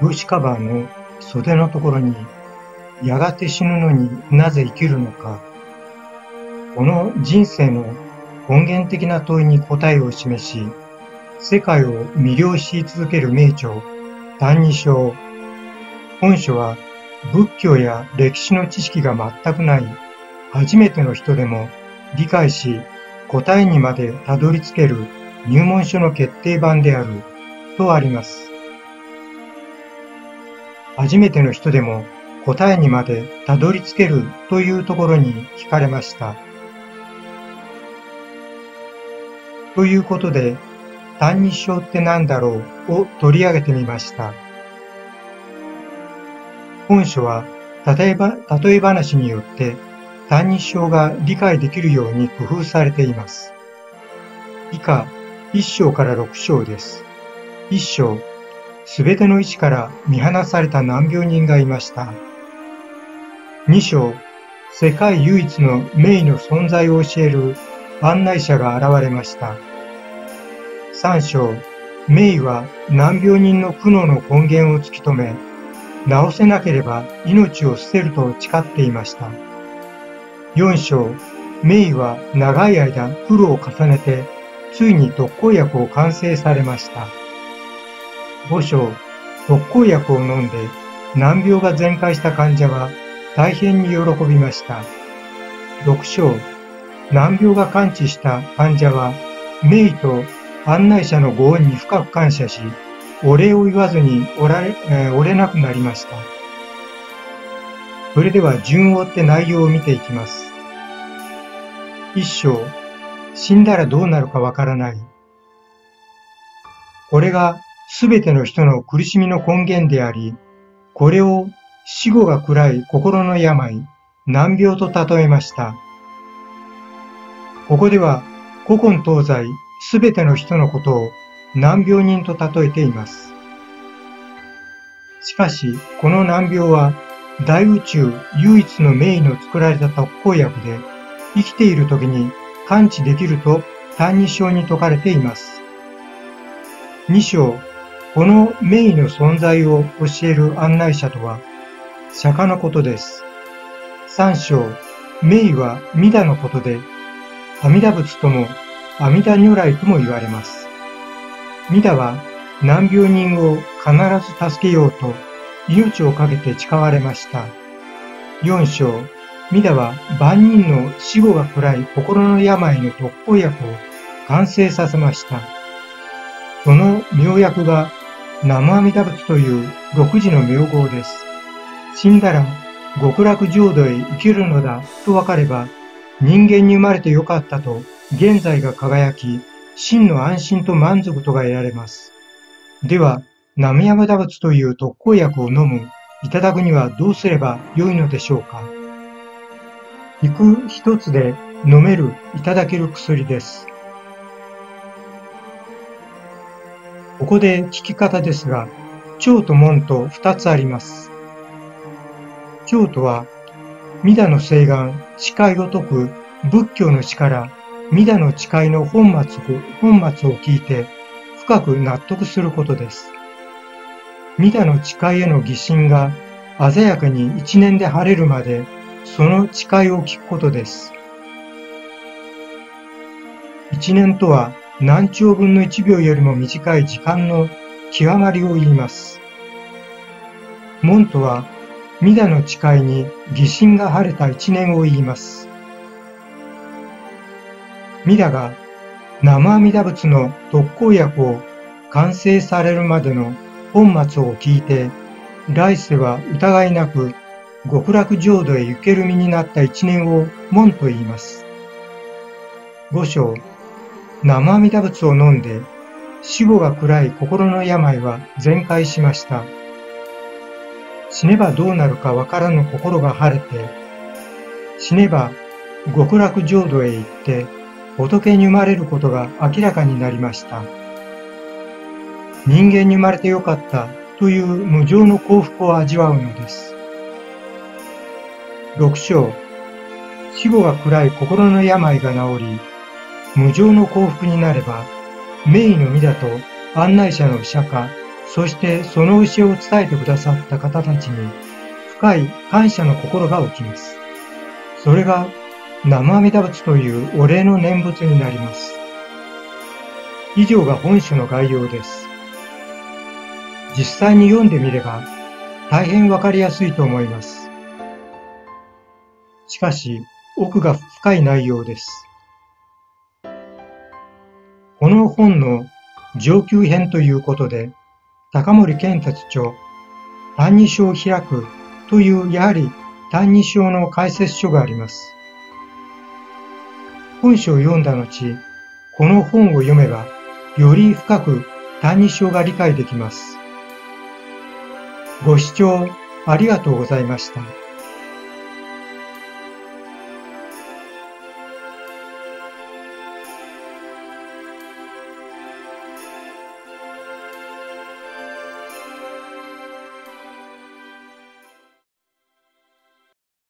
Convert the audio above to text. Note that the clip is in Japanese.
表紙カバーの袖のところに、やがて死ぬのになぜ生きるのか、この人生の根源的な問いに答えを示し、世界を魅了し続ける名著、歎異抄。本書は仏教や歴史の知識が全くない初めての人でも理解し答えにまでたどり着ける入門書の決定版であるとあります。初めての人でも答えにまでたどり着けるというところに惹かれました。ということで、単日症って何だろうを取り上げてみました。本書は例えば例え話によって単日症が理解できるように工夫されています。以下、1章から6章です。1章、すべての意志から見放された難病人がいました。2章、世界唯一の名医の存在を教える案内者が現れました。3章、名医は難病人の苦悩の根源を突き止め、治せなければ命を捨てると誓っていました。4章、名医は長い間苦労を重ねて、ついに特効薬を完成されました。5章、特効薬を飲んで難病が全開した患者は大変に喜びました。6章、難病が完治した患者は、名医と案内者のご恩に深く感謝し、お礼を言わずにおられ、えー、おれなくなりました。それでは順を追って内容を見ていきます。一章、死んだらどうなるかわからない。これがすべての人の苦しみの根源であり、これを死後が暗い心の病、難病と例えました。ここでは古今東西すべての人のことを難病人と例えています。しかし、この難病は大宇宙唯一の名医の作られた特効薬で、生きている時に完治できると単二章に説かれています。二章、この名医の存在を教える案内者とは、釈迦のことです。三章、名医は弥陀のことで、阿弥陀仏とも阿弥陀如来とも言われます。弥陀は難病人を必ず助けようと命を懸けて誓われました。四章、弥陀は万人の死後が暗い心の病の特効薬を完成させました。その妙薬が南無阿弥陀仏という独自の名号です。死んだら極楽浄土へ生きるのだと分かれば人間に生まれてよかったと現在が輝き真の安心と満足とが得られます。では、南無山陀仏という特効薬を飲む、いただくにはどうすればよいのでしょうか？肉一つで飲める、いただける薬です。ここで聞き方ですが、腸と門と二つあります。腸とは、弥陀の誓願、誓いを解く仏教の力、弥陀の誓いの本末本末を聞いて深く納得することです。弥陀の誓いへの疑心が鮮やかに一年で晴れるまでその誓いを聞くことです。一年とは何兆分の一秒よりも短い時間の極まりを言います。門とは弥陀の誓いに疑心が晴れた一年を言います。弥陀が生阿弥陀仏の特効薬を完成されるまでの本末を聞いて、来世は疑いなく極楽浄土へ行ける身になった一年を門と言います。五章、生阿弥陀仏を飲んで、死後が暗い心の病は全開しました。死ねばどうなるかわからぬ心が晴れて、死ねば極楽浄土へ行って仏に生まれることが明らかになりました。人間に生まれてよかったという無常の幸福を味わうのです。六章、死後が暗い心の病が治り、無常の幸福になれば、名医の身だと案内者の釈迦、そしてその教えを伝えてくださった方たちに深い感謝の心が起きます。それが生阿弥陀仏というお礼の念仏になります。以上が本書の概要です。実際に読んでみれば大変わかりやすいと思います。しかし、奥が深い内容です。この本の上級編ということで、高森健達著、単二章を開くというやはり単二章の解説書があります。本書を読んだ後、この本を読めば、より深く単二章が理解できます。ご視聴ありがとうございました。